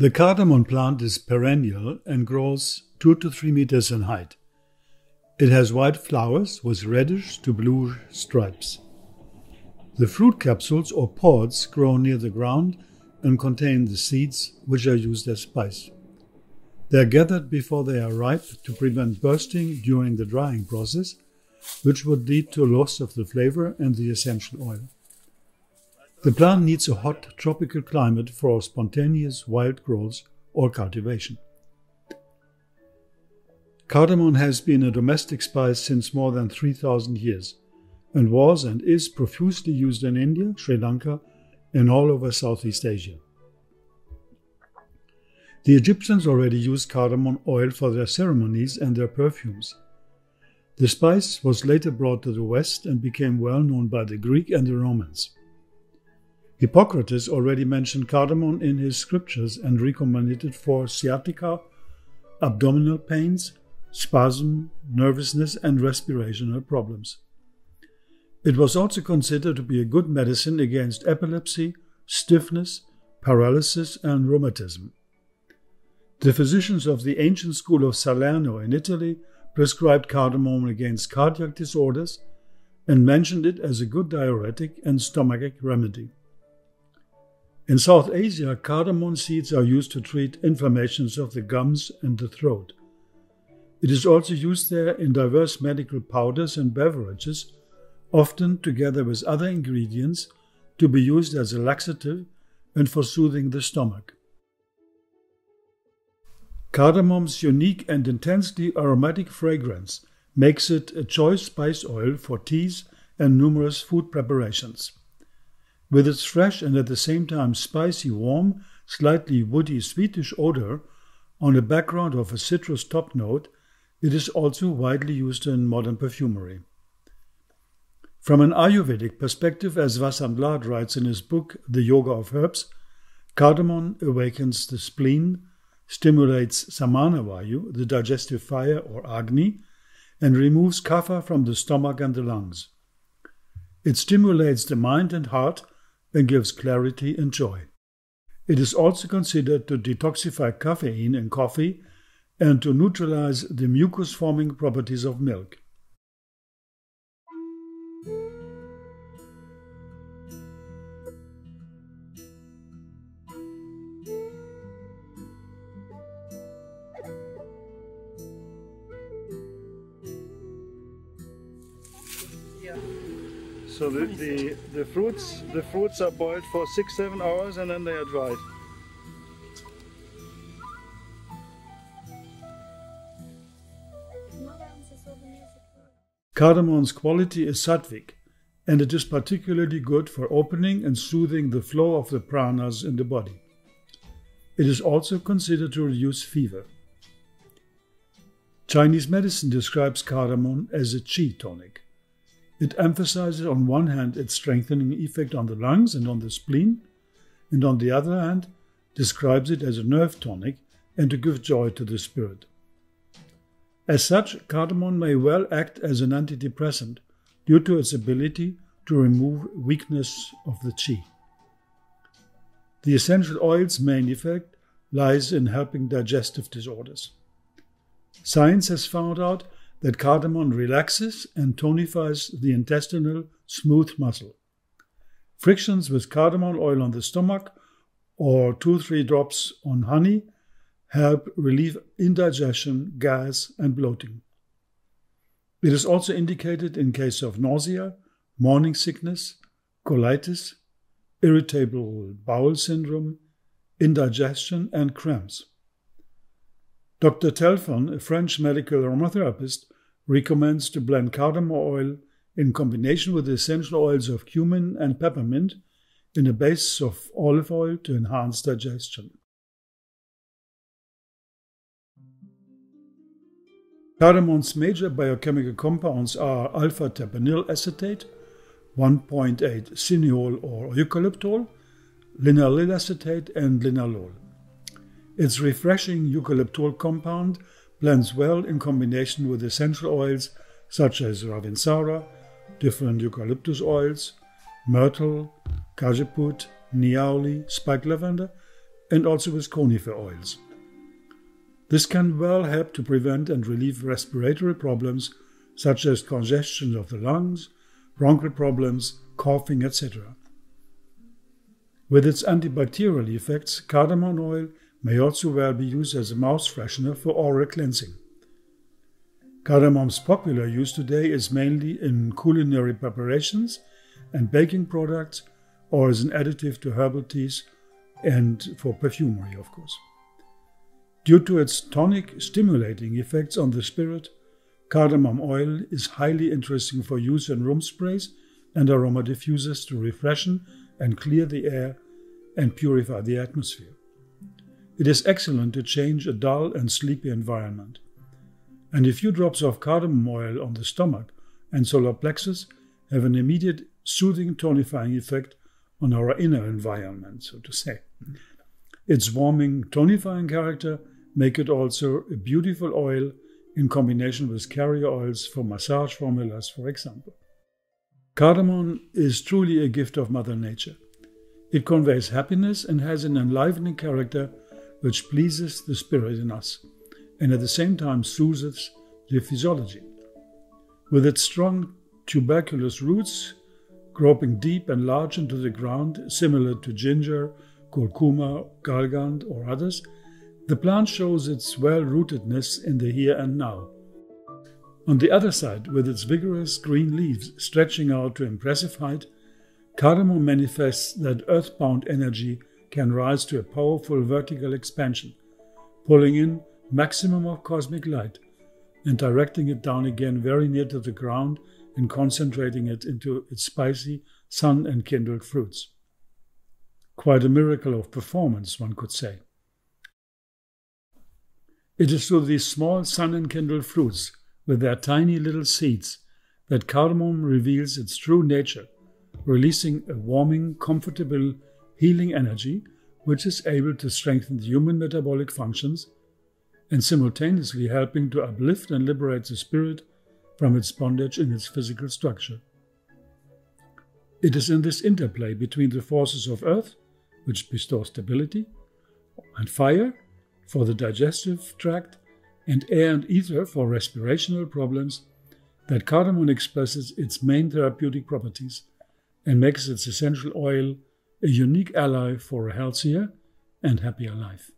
The cardamom plant is perennial and grows 2 to 3 meters in height. It has white flowers with reddish to blue stripes. The fruit capsules or pods grow near the ground and contain the seeds, which are used as spice. They are gathered before they are ripe to prevent bursting during the drying process, which would lead to loss of the flavor and the essential oil. The plant needs a hot tropical climate for spontaneous wild growth or cultivation. Cardamom has been a domestic spice since more than 3000 years and was and is profusely used in India, Sri Lanka, and all over Southeast Asia. The Egyptians already used cardamom oil for their ceremonies and their perfumes. The spice was later brought to the West and became well known by the Greek and the Romans. Hippocrates already mentioned cardamom in his scriptures and recommended it for sciatica, abdominal pains, spasm, nervousness, and respirational problems. It was also considered to be a good medicine against epilepsy, stiffness, paralysis, and rheumatism. The physicians of the ancient school of Salerno in Italy prescribed cardamom against cardiac disorders and mentioned it as a good diuretic and stomachic remedy. In South Asia, cardamom seeds are used to treat inflammations of the gums and the throat. It is also used there in diverse medical powders and beverages, often together with other ingredients, to be used as a laxative and for soothing the stomach. Cardamom's unique and intensely aromatic fragrance makes it a choice spice oil for teas and numerous food preparations. With its fresh and at the same time spicy, warm, slightly woody, sweetish odor on a background of a citrus top note, it is also widely used in modern perfumery. From an Ayurvedic perspective, as Vasant writes in his book The Yoga of Herbs, cardamom awakens the spleen, stimulates samana vayu, the digestive fire or agni, and removes kapha from the stomach and the lungs. It stimulates the mind and heart and gives clarity and joy. It is also considered to detoxify caffeine in coffee and to neutralize the mucus forming properties of milk. So the, the, the fruits the fruits are boiled for six seven hours and then they are dried. Cardamom's quality is sattvic, and it is particularly good for opening and soothing the flow of the pranas in the body. It is also considered to reduce fever. Chinese medicine describes cardamom as a qi tonic. It emphasizes, on one hand, its strengthening effect on the lungs and on the spleen, and on the other hand, describes it as a nerve tonic and to give joy to the spirit. As such, cardamom may well act as an antidepressant due to its ability to remove weakness of the qi. The essential oil's main effect lies in helping digestive disorders. Science has found out that cardamom relaxes and tonifies the intestinal smooth muscle. Frictions with cardamom oil on the stomach or two three drops on honey help relieve indigestion, gas, and bloating. It is also indicated in case of nausea, morning sickness, colitis, irritable bowel syndrome, indigestion, and cramps. Dr. Telfon, a French medical aromatherapist, recommends to blend cardamom oil in combination with the essential oils of cumin and peppermint in a base of olive oil to enhance digestion. Cardamom's major biochemical compounds are alpha terpineol acetate, 1.8 cineol or eucalyptol, linalool acetate, and linalool. Its refreshing eucalyptol compound blends well in combination with essential oils such as Ravinsara, different eucalyptus oils, myrtle, cajeput, niaouli, spike lavender, and also with conifer oils. This can well help to prevent and relieve respiratory problems such as congestion of the lungs, bronchial problems, coughing, etc. With its antibacterial effects, cardamom oil may also well be used as a mouth freshener for oral cleansing. Cardamom's popular use today is mainly in culinary preparations and baking products or as an additive to herbal teas and for perfumery, of course. Due to its tonic stimulating effects on the spirit, cardamom oil is highly interesting for use in room sprays and aroma diffusers to refreshen and clear the air and purify the atmosphere. It is excellent to change a dull and sleepy environment. And a few drops of cardamom oil on the stomach and solar plexus have an immediate soothing tonifying effect on our inner environment, so to say. Its warming tonifying character make it also a beautiful oil in combination with carrier oils for massage formulas, for example. Cardamom is truly a gift of Mother Nature. It conveys happiness and has an enlivening character which pleases the spirit in us, and at the same time soothes the physiology. With its strong tuberculous roots groping deep and large into the ground, similar to ginger, curcuma, galgant, or others, the plant shows its well rootedness in the here and now. On the other side, with its vigorous green leaves stretching out to impressive height, cardamom manifests that earthbound energy can rise to a powerful vertical expansion, pulling in maximum of cosmic light and directing it down again very near to the ground and concentrating it into its spicy, sun enkindled fruits. Quite a miracle of performance, one could say. It is through these small sun enkindled fruits with their tiny little seeds that cardamom reveals its true nature, releasing a warming, comfortable, healing energy which is able to strengthen the human metabolic functions and simultaneously helping to uplift and liberate the spirit from its bondage in its physical structure. It is in this interplay between the forces of earth, which bestow stability, and fire, for the digestive tract, and air and ether for respirational problems, that cardamom expresses its main therapeutic properties and makes its essential oil a unique ally for a healthier and happier life.